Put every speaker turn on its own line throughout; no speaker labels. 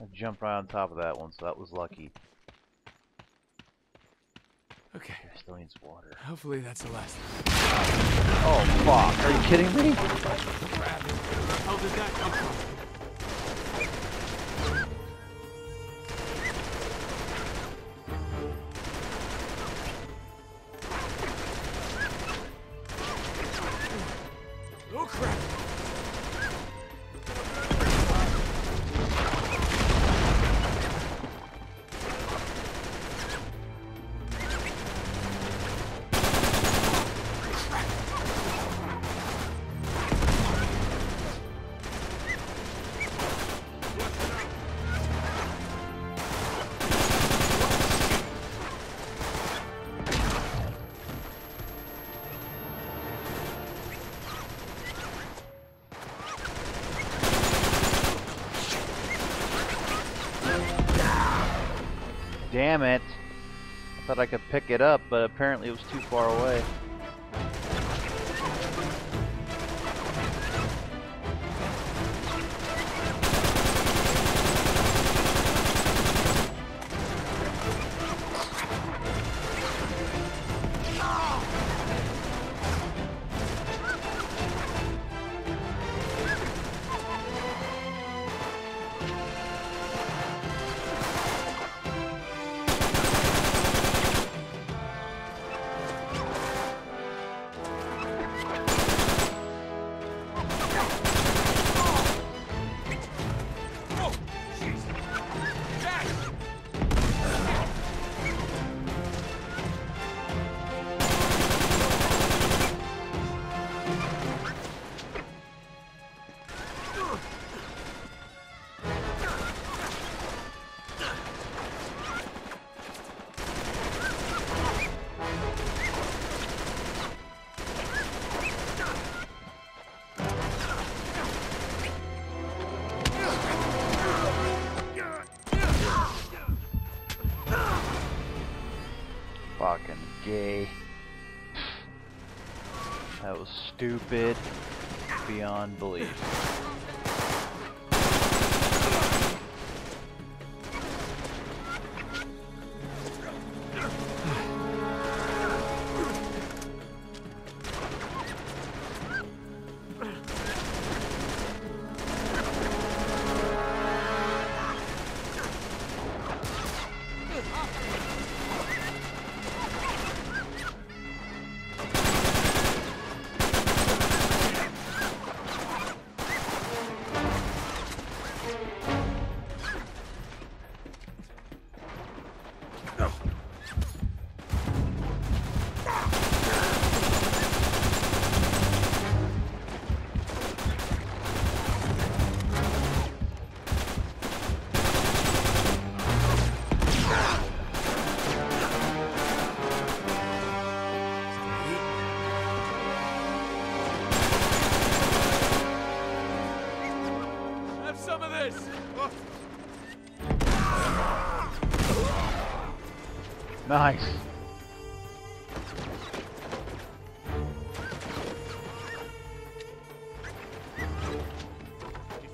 I jumped right on top of that one, so that was lucky.
Okay.
I still needs water.
Hopefully that's the last.
Oh fuck! Are you kidding me?
Crap. Where the hell did that come from?
Damn it! I thought I could pick it up, but apparently it was too far away. That was stupid beyond belief. Nice.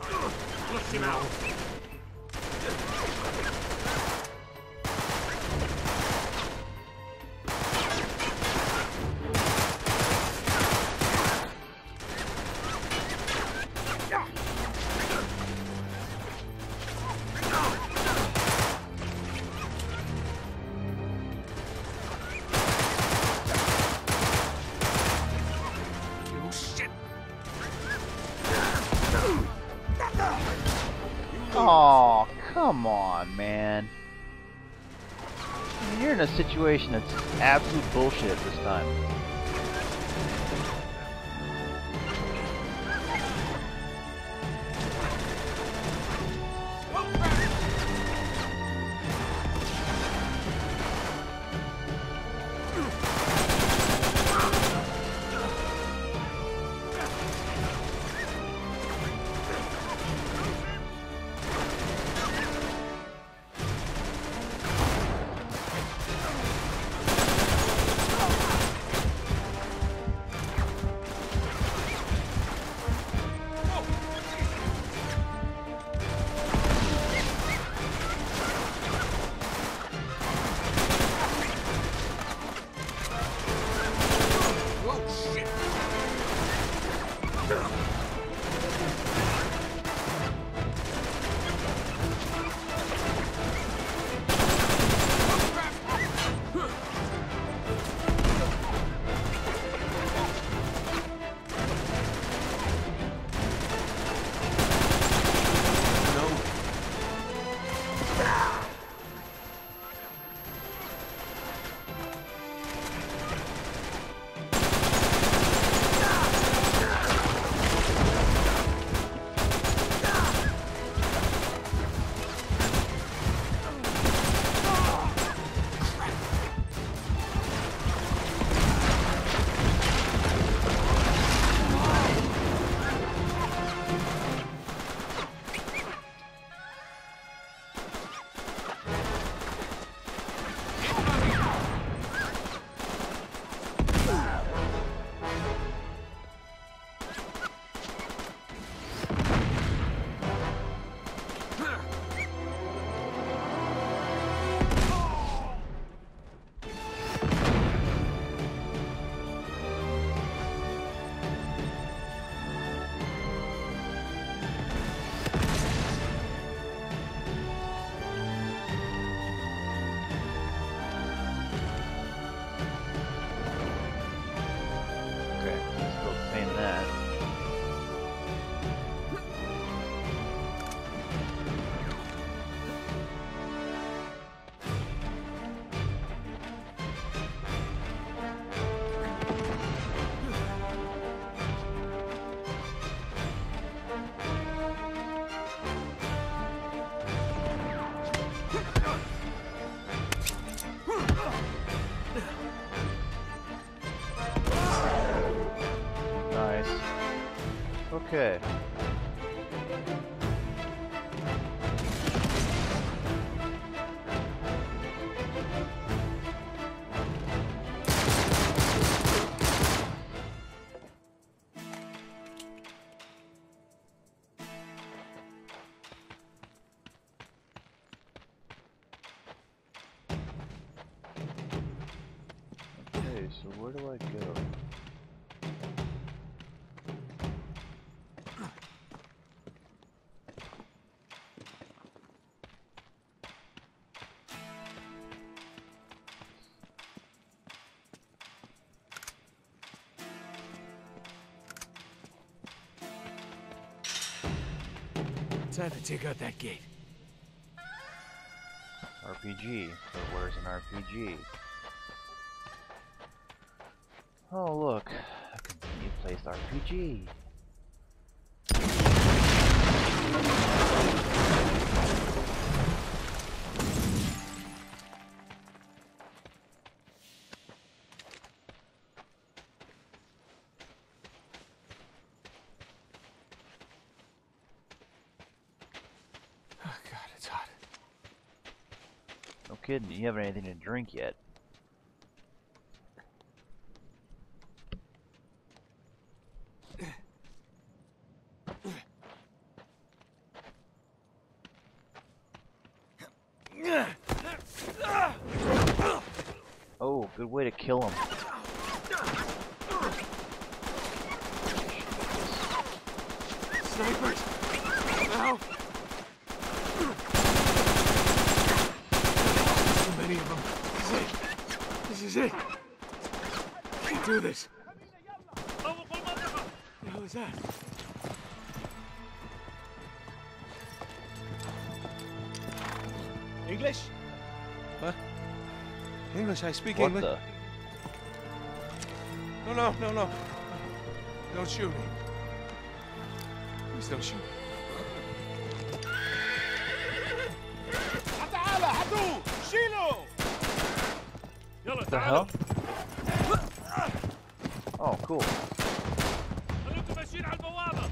Flush him out! Oh,
come on, man. You're in a situation that's absolute bullshit this time. Okay. Okay, so where do I go?
Time to take out that gate.
RPG. So where's an RPG? Oh look, a convenient placed RPG. Kidding, you haven't anything to drink yet. Oh, good way to kill him.
Snipers! Now! So many of them. This is it. This is it. I do this. The hell is that?
English? What? English, I speak
what
English.
The?
No, no, no, no. Don't shoot me. Please don't shoot
me.
What the hell? Oh, cool.
خليكم ماشيين على البوابة